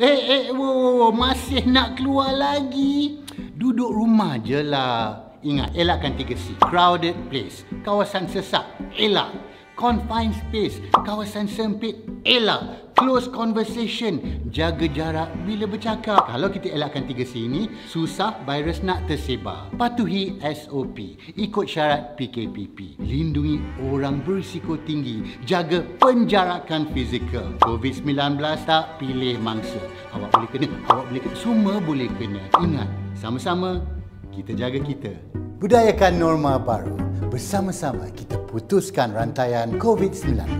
Eh, eh, wo, wo, wo, masih nak keluar lagi? Duduk rumah je lah. Ingat, elakkan 3C. Crowded place. Kawasan sesak. Elak. Confined space. Kawasan sempit. Elak. Close conversation. Jaga jarak bila bercakap. Kalau kita elakkan 3C ini, susah virus nak tersebar. Patuhi SOP. Ikut syarat PKPP. Lindungi orang berisiko tinggi. Jaga penjarakan fizikal. COVID-19 tak pilih mangsa. Awak boleh kena, awak boleh kena. Semua boleh kena. Ingat, sama-sama kita jaga kita. Budayakan norma baru. Bersama-sama kita putuskan rantaian COVID-19.